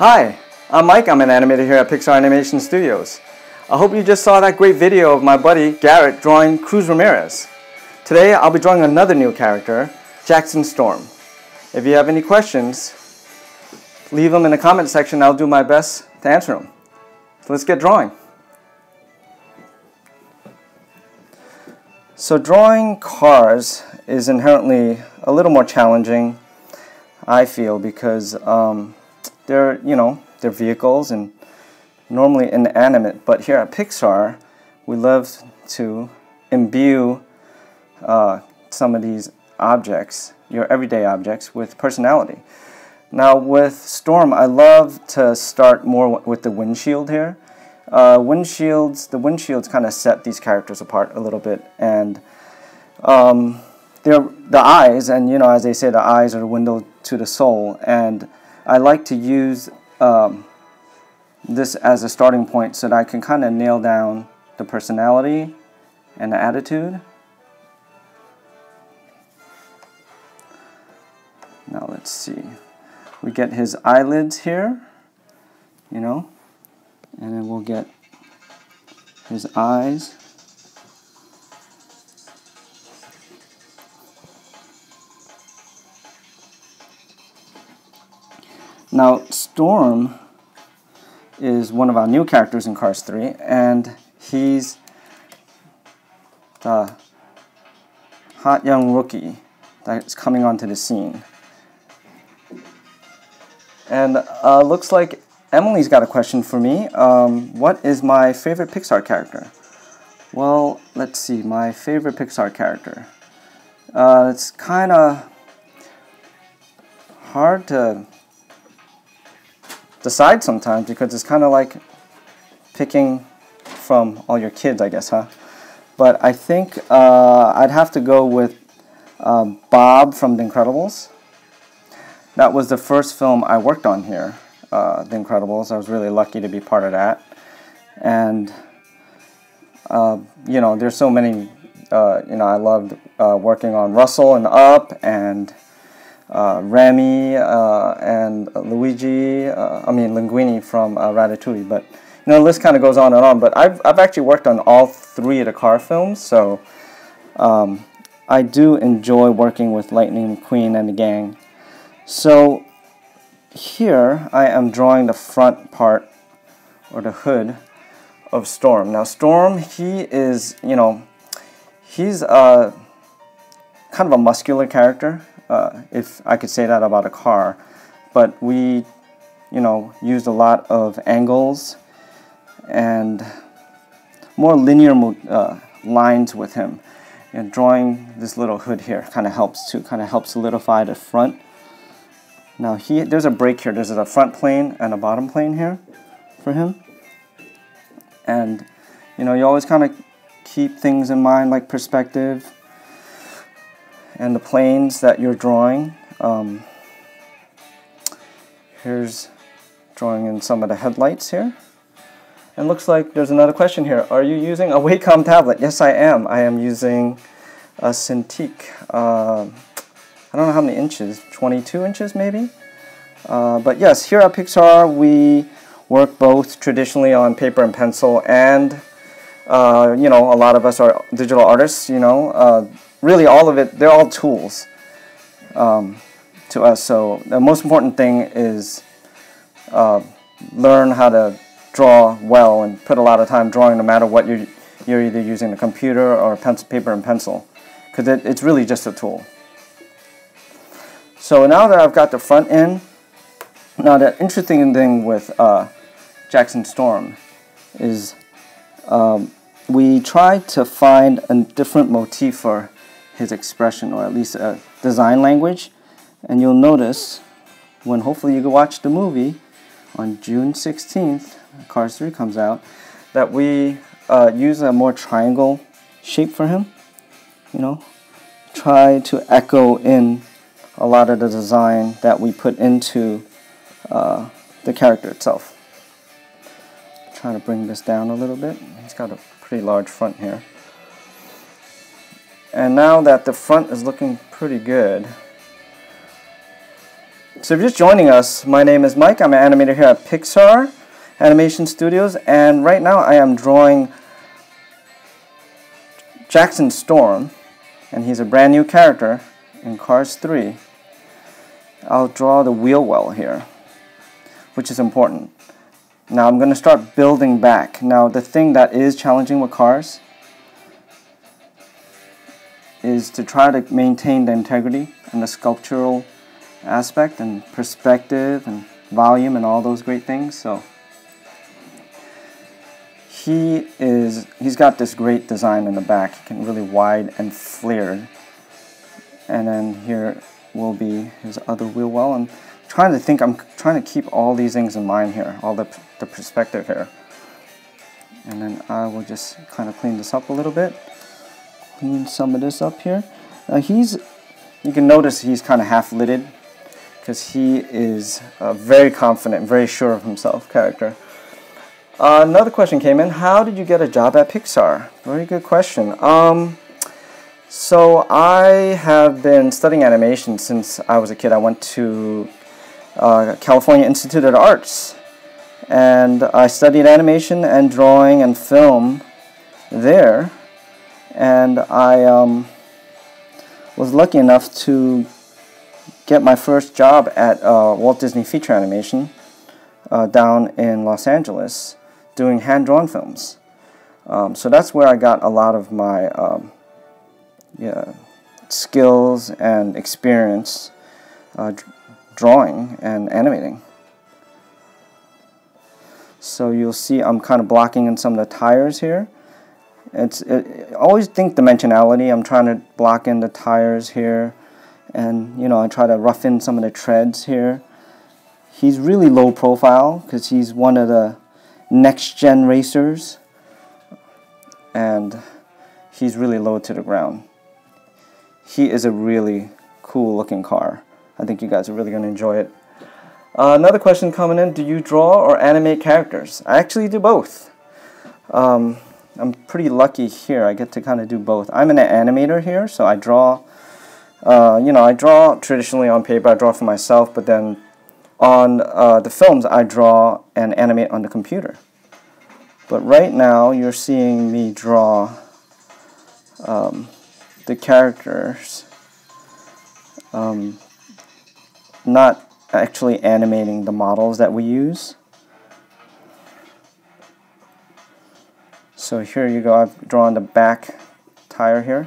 Hi, I'm Mike. I'm an animator here at Pixar Animation Studios. I hope you just saw that great video of my buddy Garrett drawing Cruz Ramirez. Today I'll be drawing another new character, Jackson Storm. If you have any questions, leave them in the comment section. I'll do my best to answer them. So let's get drawing. So drawing cars is inherently a little more challenging, I feel, because um, they're, you know, they're vehicles and normally inanimate. But here at Pixar, we love to imbue uh, some of these objects, your everyday objects, with personality. Now with Storm, I love to start more with the windshield here. Uh, windshields, the windshields kind of set these characters apart a little bit, and um, they're the eyes, and you know, as they say, the eyes are the window to the soul, and I like to use um, this as a starting point so that I can kind of nail down the personality and the attitude. Now let's see. We get his eyelids here, you know, and then we'll get his eyes. Now, Storm is one of our new characters in Cars 3, and he's the hot young rookie that's coming onto the scene. And uh, looks like Emily's got a question for me. Um, what is my favorite Pixar character? Well, let's see, my favorite Pixar character. Uh, it's kind of hard to decide sometimes because it's kind of like picking from all your kids, I guess, huh? But I think uh, I'd have to go with uh, Bob from The Incredibles. That was the first film I worked on here, uh, The Incredibles. I was really lucky to be part of that. And, uh, you know, there's so many, uh, you know, I loved uh, working on Russell and Up and uh, Remy uh, and Luigi, uh, I mean Linguini from uh, Ratatouille. But you know, the list kind of goes on and on. But I've, I've actually worked on all three of the car films, so um, I do enjoy working with Lightning McQueen and the gang. So here I am drawing the front part or the hood of Storm. Now Storm, he is, you know, he's a kind of a muscular character uh, if I could say that about a car. But we, you know, used a lot of angles and more linear uh, lines with him. And drawing this little hood here kind of helps to kind of help solidify the front. Now he, there's a break here. There's a front plane and a bottom plane here for him. And you know, you always kind of keep things in mind like perspective and the planes that you're drawing. Um, here's drawing in some of the headlights here. And looks like there's another question here. Are you using a Wacom tablet? Yes, I am. I am using a Cintiq. Uh, I don't know how many inches, 22 inches maybe? Uh, but yes, here at Pixar we work both traditionally on paper and pencil and uh, you know, a lot of us are digital artists, you know, uh, really all of it, they're all tools um, to us. So the most important thing is uh, learn how to draw well and put a lot of time drawing no matter what you're, you're either using a computer or pencil, paper and pencil because it, it's really just a tool. So now that I've got the front end, now the interesting thing with uh, Jackson Storm is um, we tried to find a different motif for his expression, or at least a design language. And you'll notice when hopefully you go watch the movie on June 16th, Cars 3 comes out, that we uh, use a more triangle shape for him. You know, try to echo in a lot of the design that we put into uh, the character itself. Trying to bring this down a little bit. He's got a pretty large front here. And now that the front is looking pretty good, So if you're just joining us, my name is Mike. I'm an animator here at Pixar Animation Studios, and right now I am drawing Jackson Storm, and he's a brand new character in Cars 3. I'll draw the wheel well here, which is important. Now I'm going to start building back. Now the thing that is challenging with cars is to try to maintain the integrity and the sculptural aspect and perspective and volume and all those great things. So he is he's got this great design in the back. He can really wide and flared. And then here will be his other wheel well. I'm trying to think. I'm trying to keep all these things in mind here, all the the perspective here. And then I will just kind of clean this up a little bit. Clean some of this up here. Now he's, you can notice he's kind of half lidded because he is a very confident, very sure of himself character. Uh, another question came in. How did you get a job at Pixar? Very good question. Um, so I have been studying animation since I was a kid. I went to uh, California Institute of Arts and I studied animation and drawing and film there and I um, was lucky enough to get my first job at uh, Walt Disney Feature Animation uh, down in Los Angeles doing hand-drawn films. Um, so that's where I got a lot of my um, yeah, skills and experience uh, drawing and animating. So you'll see I'm kind of blocking in some of the tires here. It's it, always think dimensionality. I'm trying to block in the tires here, and you know I try to rough in some of the treads here. He's really low profile because he's one of the next gen racers, and he's really low to the ground. He is a really cool looking car. I think you guys are really going to enjoy it. Uh, another question coming in, do you draw or animate characters? I actually do both. Um, I'm pretty lucky here. I get to kind of do both. I'm an animator here, so I draw, uh, you know, I draw traditionally on paper. I draw for myself, but then on uh, the films, I draw and animate on the computer. But right now, you're seeing me draw um, the characters, um, not actually animating the models that we use. So here you go, I've drawn the back tire here.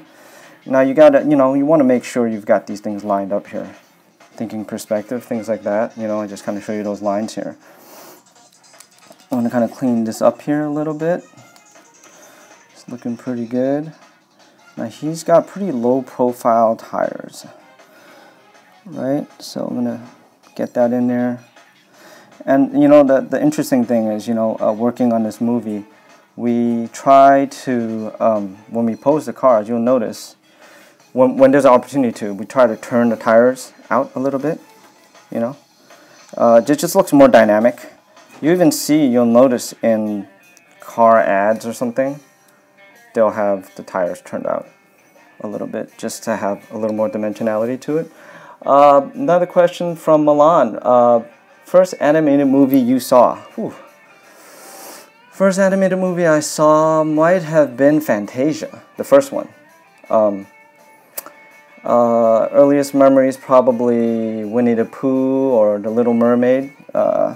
Now you gotta, you know, you wanna make sure you've got these things lined up here. Thinking perspective, things like that. You know, I just kind of show you those lines here. I want to kind of clean this up here a little bit. It's looking pretty good. Now he's got pretty low profile tires. Right, so I'm gonna get that in there. And you know, the, the interesting thing is, you know, uh, working on this movie, we try to, um, when we pose the cars, you'll notice, when, when there's an opportunity to, we try to turn the tires out a little bit, you know. Uh, it just looks more dynamic. You even see, you'll notice in car ads or something, they'll have the tires turned out a little bit just to have a little more dimensionality to it. Uh, another question from Milan. Uh, first animated movie you saw? Whew. First animated movie I saw might have been Fantasia, the first one. Um, uh, earliest memories probably Winnie the Pooh or The Little Mermaid. Uh,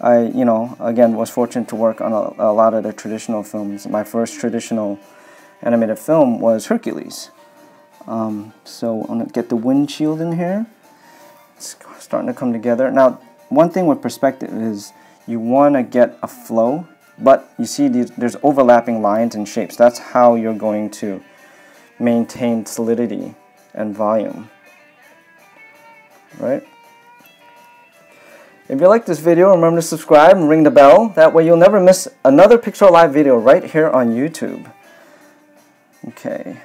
I, you know, again was fortunate to work on a, a, lot of the traditional films. My first traditional animated film was Hercules. Um, so I'm gonna get the windshield in here. It's starting to come together. Now, one thing with perspective is you want to get a flow but you see there's overlapping lines and shapes. That's how you're going to maintain solidity and volume. Right? If you like this video, remember to subscribe and ring the bell. That way you'll never miss another Pixar Live video right here on YouTube. Okay,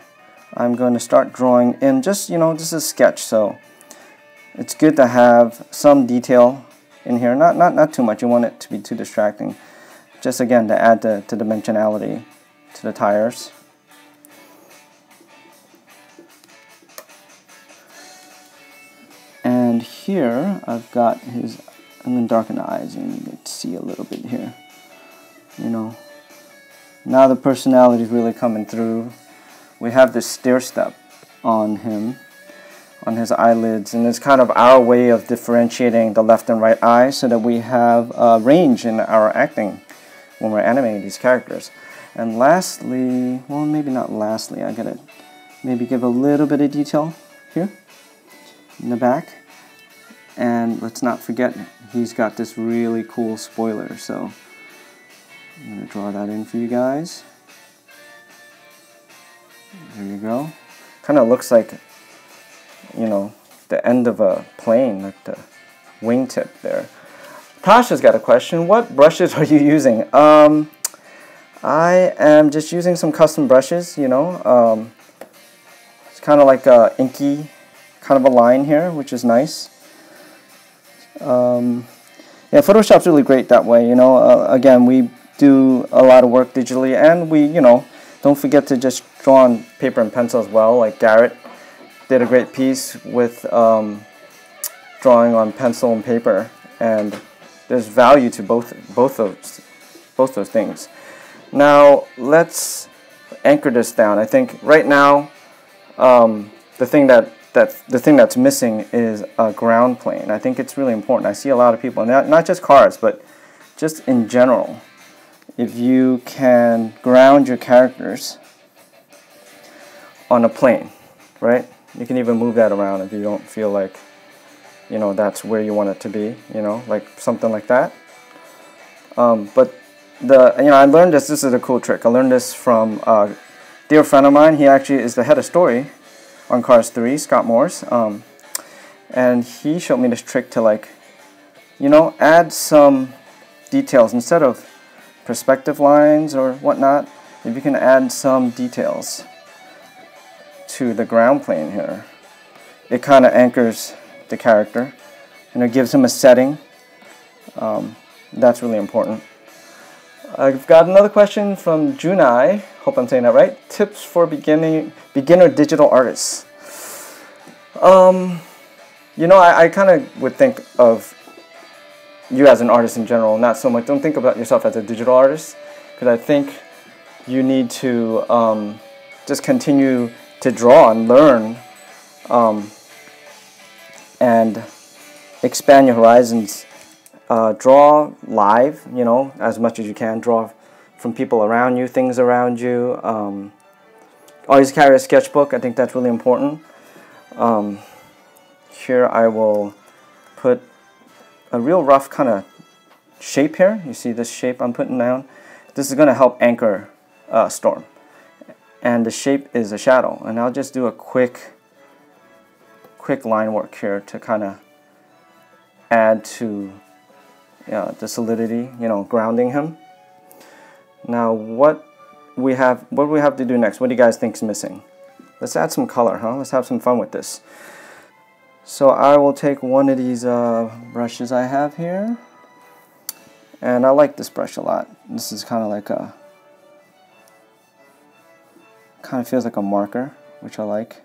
I'm going to start drawing in just, you know, this is a sketch, so it's good to have some detail in here. Not, not, not too much, you want it to be too distracting just again to add the, to dimensionality to the tires. And here I've got his, I'm to darken the eyes and you can see a little bit here. You know, now the personality is really coming through. We have this stair step on him, on his eyelids, and it's kind of our way of differentiating the left and right eye so that we have uh, range in our acting when we're animating these characters. And lastly, well, maybe not lastly, I gotta maybe give a little bit of detail here in the back. And let's not forget, he's got this really cool spoiler, so I'm gonna draw that in for you guys. There you go. Kind of looks like, you know, the end of a plane, like the wingtip there. Tasha's got a question. What brushes are you using? Um, I am just using some custom brushes, you know. Um, it's kind of like a inky kind of a line here, which is nice. Um, yeah, Photoshop's really great that way, you know. Uh, again, we do a lot of work digitally, and we, you know, don't forget to just draw on paper and pencil as well. Like Garrett did a great piece with um, drawing on pencil and paper, and there's value to both both those both those things. Now let's anchor this down. I think right now um, the thing that that the thing that's missing is a ground plane. I think it's really important. I see a lot of people, not not just cars, but just in general. If you can ground your characters on a plane, right? You can even move that around if you don't feel like you know that's where you want it to be you know like something like that. Um, but the you know I learned this this is a cool trick. I learned this from a dear friend of mine. He actually is the head of story on Cars 3 Scott Morse. Um, and he showed me this trick to like you know add some details. Instead of perspective lines or whatnot if you can add some details to the ground plane here it kind of anchors the character. and it gives him a setting. Um, that's really important. I've got another question from Junai. Hope I'm saying that right. Tips for beginning beginner digital artists. Um, you know, I, I kind of would think of you as an artist in general, not so much. Don't think about yourself as a digital artist, because I think you need to um, just continue to draw and learn um, and expand your horizons. Uh, draw live, you know, as much as you can. Draw from people around you, things around you. Um, always carry a sketchbook. I think that's really important. Um, here I will put a real rough kind of shape here. You see this shape I'm putting down? This is going to help anchor uh, storm. And the shape is a shadow. And I'll just do a quick quick line work here to kind of add to the solidity, you know, grounding him. Now what we have, what we have to do next? What do you guys think is missing? Let's add some color, huh? Let's have some fun with this. So I will take one of these uh, brushes I have here. And I like this brush a lot. This is kind of like a, kind of feels like a marker, which I like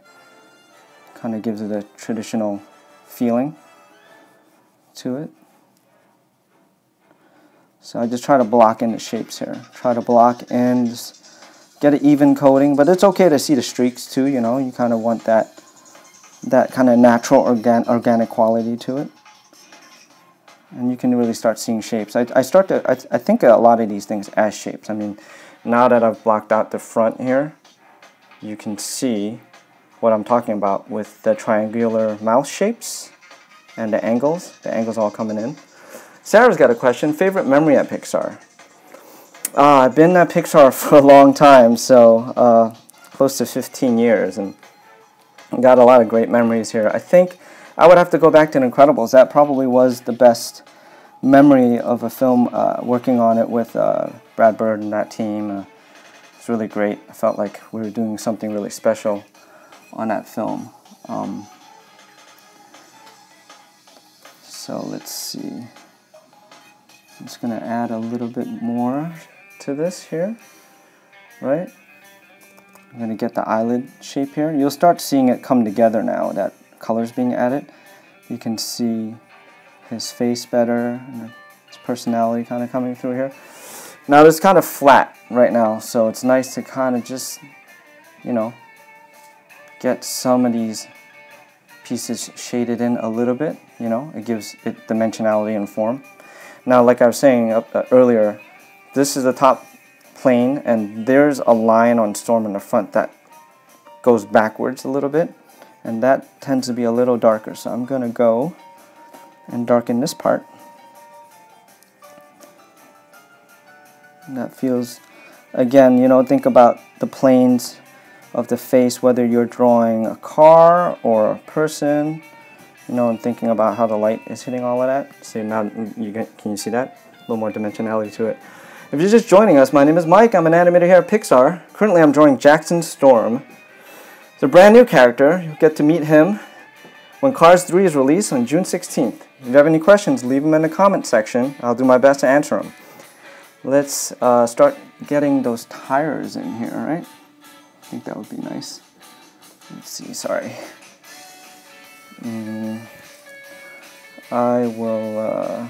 kind of gives it a traditional feeling to it. So I just try to block in the shapes here. Try to block just get an even coating, but it's okay to see the streaks too, you know, you kind of want that that kind of natural organ organic quality to it. And you can really start seeing shapes. I, I start to, I, I think a lot of these things as shapes. I mean, now that I've blocked out the front here, you can see what I'm talking about with the triangular mouth shapes and the angles. The angles all coming in. Sarah's got a question. Favorite memory at Pixar? Uh, I've been at Pixar for a long time, so uh, close to 15 years, and got a lot of great memories here. I think I would have to go back to Incredibles. That probably was the best memory of a film uh, working on it with uh, Brad Bird and that team. Uh, it's really great. I felt like we were doing something really special on that film. Um, so let's see. I'm just going to add a little bit more to this here, right? I'm going to get the eyelid shape here. You'll start seeing it come together now, that color's being added. you can see his face better his personality kind of coming through here. Now it's kind of flat right now, so it's nice to kind of just, you know, get some of these pieces shaded in a little bit, you know, it gives it dimensionality and form. Now, like I was saying uh, earlier, this is the top plane and there's a line on Storm in the front that goes backwards a little bit and that tends to be a little darker. So I'm to go and darken this part. And that feels, again, you know, think about the planes of the face, whether you're drawing a car or a person, you know, and thinking about how the light is hitting all of that. See now, you can you see that? A little more dimensionality to it. If you're just joining us, my name is Mike. I'm an animator here at Pixar. Currently, I'm drawing Jackson Storm. It's a brand new character. You'll get to meet him when Cars 3 is released on June 16th. If you have any questions, leave them in the comment section. I'll do my best to answer them. Let's uh, start getting those tires in here, right? I think that would be nice. Let's see, sorry. Mm, I will... Uh,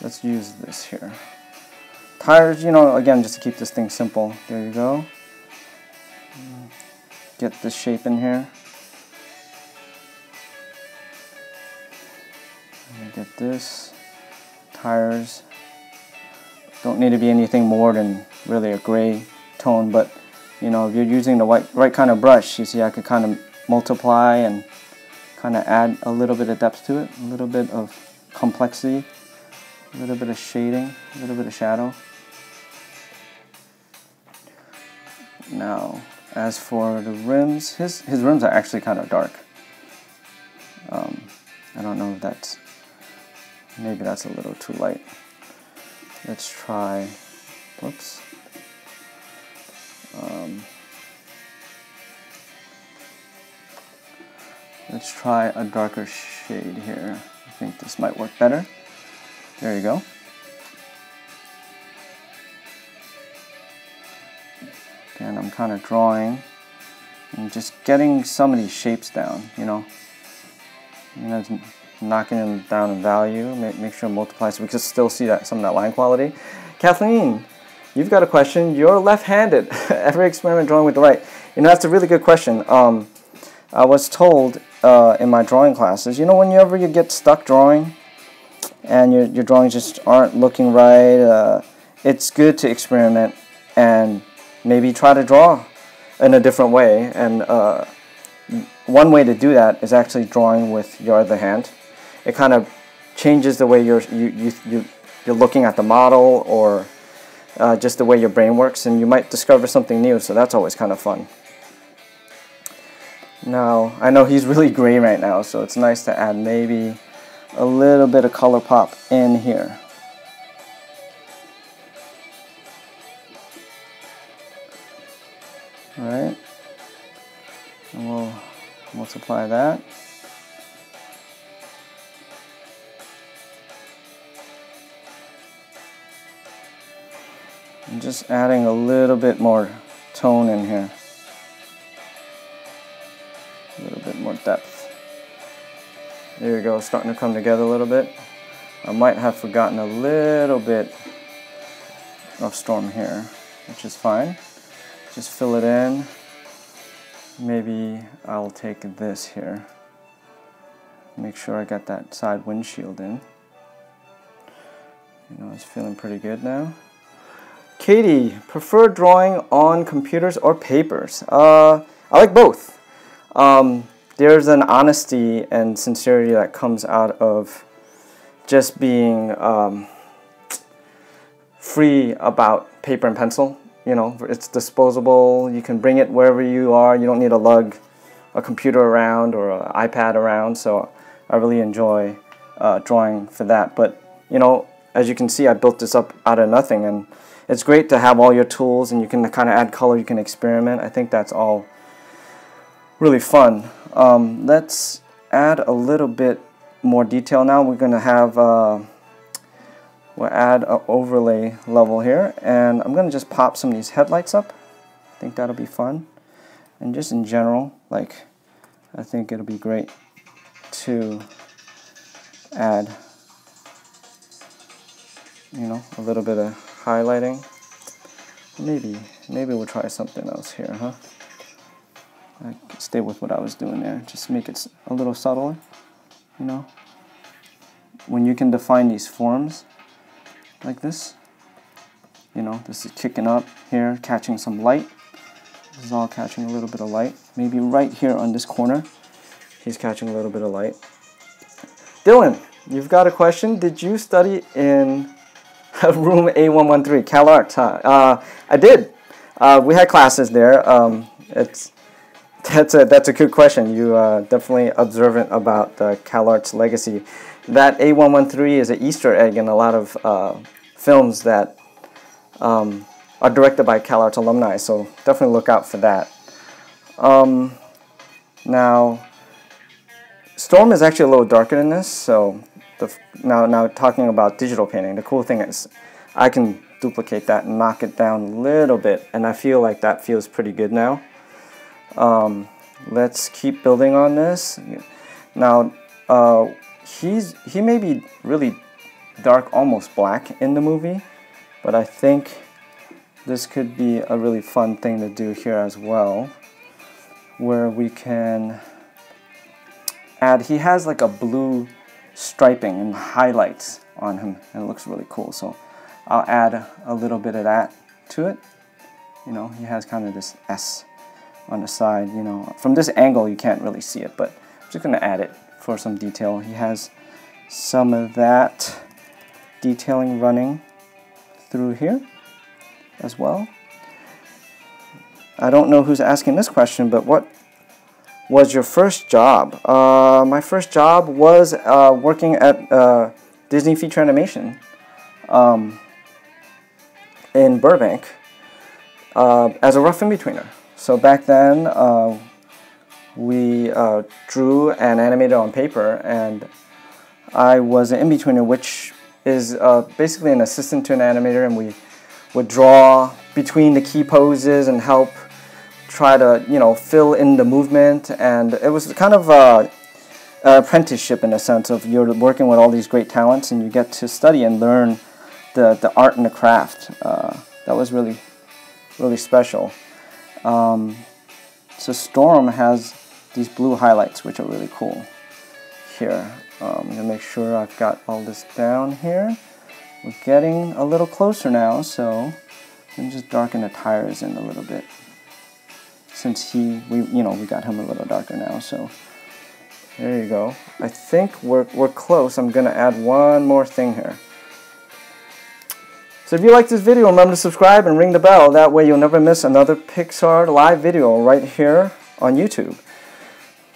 let's use this here. Tires, you know, again, just to keep this thing simple. There you go get this shape in here. Get this. Tires. Don't need to be anything more than really a gray tone, but you know, if you're using the white, right kind of brush, you see I could kind of multiply and kind of add a little bit of depth to it, a little bit of complexity, a little bit of shading, a little bit of shadow. Now, as for the rims, his, his rims are actually kind of dark. Um, I don't know if that's, maybe that's a little too light. Let's try, whoops. Um, let's try a darker shade here. I think this might work better. There you go. and I'm kind of drawing and just getting some of these shapes down, you know. Knocking them down in value, make, make sure it multiplies so we can still see that some of that line quality. Kathleen, you've got a question. You're left-handed. Every experiment drawing with the right. You know, that's a really good question. Um, I was told uh, in my drawing classes, you know, whenever you get stuck drawing and your, your drawings just aren't looking right, uh, it's good to experiment and maybe try to draw in a different way. And uh, one way to do that is actually drawing with your other hand. It kind of changes the way you're you, you, you you're looking at the model or uh, just the way your brain works, and you might discover something new. So that's always kind of fun. Now I know he's really gray right now, so it's nice to add maybe a little bit of color pop in here. Alright. And we'll multiply that. I'm just adding a little bit more tone in here. A little bit more depth. There you go, starting to come together a little bit. I might have forgotten a little bit of storm here, which is fine just fill it in. Maybe I'll take this here. Make sure I got that side windshield in. You know, it's feeling pretty good now. Katie, prefer drawing on computers or papers? Uh, I like both. Um, there's an honesty and sincerity that comes out of just being um, free about paper and pencil you know, it's disposable. You can bring it wherever you are. You don't need to lug a computer around or an iPad around. So I really enjoy uh, drawing for that. But, you know, as you can see, I built this up out of nothing. And it's great to have all your tools and you can kind of add color, you can experiment. I think that's all really fun. Um, let's add a little bit more detail now. We're going to have... Uh, We'll add an overlay level here and I'm going to just pop some of these headlights up. I think that'll be fun. And just in general, like, I think it'll be great to add, you know, a little bit of highlighting. Maybe, maybe we'll try something else here, huh? I stay with what I was doing there. Just make it a little subtler, you know? When you can define these forms like this, you know, this is kicking up here, catching some light. This is all catching a little bit of light. Maybe right here on this corner, he's catching a little bit of light. Dylan, you've got a question. Did you study in room A113, CalArts? Huh? Uh, I did. Uh, we had classes there. Um, it's that's a that's a good question. You uh, definitely observant about the CalArts legacy. That A113 is an Easter egg in a lot of uh, films that um, are directed by CalArts alumni, so definitely look out for that. Um, now, Storm is actually a little darker than this, so the, now, now talking about digital painting, the cool thing is I can duplicate that and knock it down a little bit, and I feel like that feels pretty good now. Um, let's keep building on this. Now, uh, he's he may be really dark, almost black in the movie, but I think this could be a really fun thing to do here as well where we can add he has like a blue striping and highlights on him. And it looks really cool so I'll add a little bit of that to it. You know he has kind of this S on the side you know. From this angle you can't really see it but I'm just gonna add it for some detail. He has some of that detailing running through here as well. I don't know who's asking this question, but what was your first job? Uh, my first job was uh, working at uh, Disney Feature Animation um, in Burbank uh, as a rough in-betweener. So back then, uh, we uh, drew and animated on paper, and I was an in-betweener, which is basically an assistant to an animator, and we would draw between the key poses and help try to you know fill in the movement. And it was kind of a, a apprenticeship in a sense of you're working with all these great talents, and you get to study and learn the the art and the craft. Uh, that was really really special. Um, so Storm has these blue highlights, which are really cool here. Um, I'm to make sure I've got all this down here. We're getting a little closer now, so I'm just darken the tires in a little bit. Since he, we, you know, we got him a little darker now, so there you go. I think we're, we're close. I'm to add one more thing here. So if you like this video, remember to subscribe and ring the bell. That way you'll never miss another Pixar live video right here on YouTube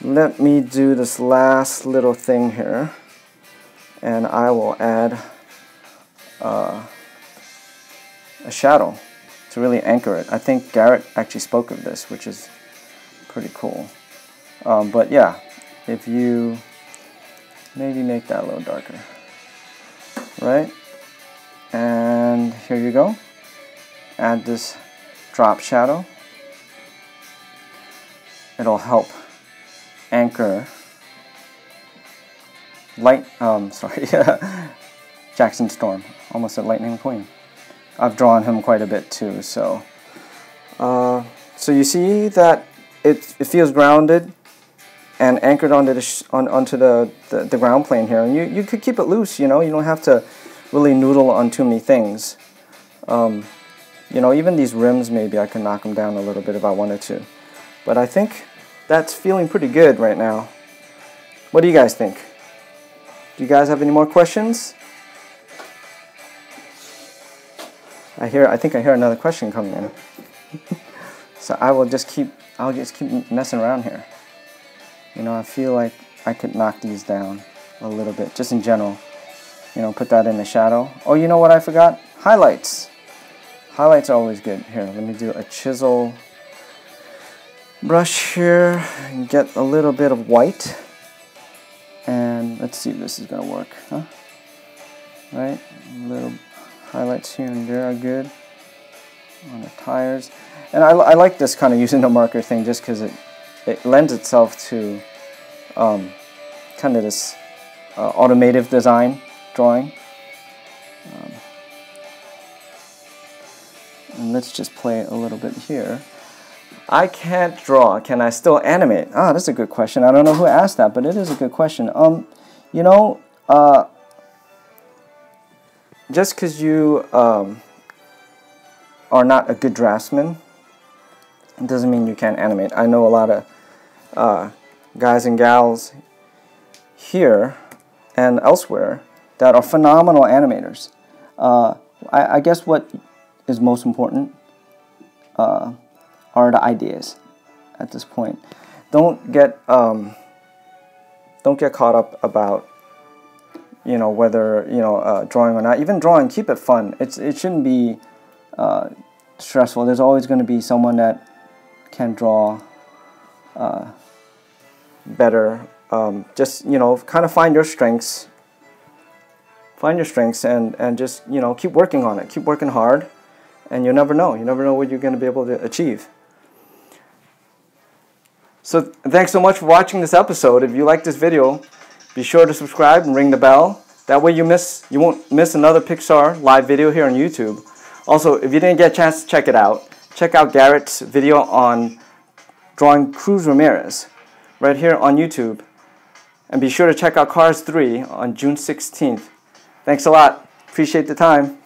let me do this last little thing here and I will add uh, a shadow to really anchor it. I think Garrett actually spoke of this, which is pretty cool. Um, but yeah, if you maybe make that a little darker, right? And here you go. Add this drop shadow. It'll help anchor light um sorry Jackson Storm almost a lightning queen I've drawn him quite a bit too so uh, so you see that it, it feels grounded and anchored onto the on, onto the, the, the ground plane here and you, you could keep it loose you know you don't have to really noodle on too many things um, you know even these rims maybe I can knock them down a little bit if I wanted to but I think that's feeling pretty good right now. What do you guys think? Do you guys have any more questions? I hear I think I hear another question coming in. so I will just keep I'll just keep messing around here. You know, I feel like I could knock these down a little bit just in general. You know, put that in the shadow. Oh, you know what I forgot? Highlights. Highlights are always good. Here, let me do a chisel brush here and get a little bit of white and let's see if this is gonna work huh right a little highlights here and there are good on the tires. And I, I like this kind of using the marker thing just because it, it lends itself to um, kind of this uh, automotive design drawing. Um, and let's just play a little bit here. I can't draw. Can I still animate? Ah, that's a good question. I don't know who asked that, but it is a good question. Um, you know, uh, just because you um, are not a good draftsman doesn't mean you can't animate. I know a lot of uh, guys and gals here and elsewhere that are phenomenal animators. Uh, I, I, guess what is most important uh, are the ideas at this point. Don't get um, don't get caught up about you know whether you know uh, drawing or not. Even drawing, keep it fun. It's it shouldn't be uh, stressful. There's always going to be someone that can draw uh, better. Um, just you know, kind of find your strengths. Find your strengths and and just you know keep working on it. Keep working hard, and you never know. You never know what you're going to be able to achieve. So thanks so much for watching this episode. If you like this video, be sure to subscribe and ring the bell. That way you miss you won't miss another Pixar live video here on YouTube. Also, if you didn't get a chance to check it out, check out Garrett's video on drawing Cruz Ramirez right here on YouTube. And be sure to check out Cars 3 on June 16th. Thanks a lot. Appreciate the time.